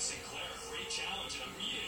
St. Clair, great challenge, and immediately.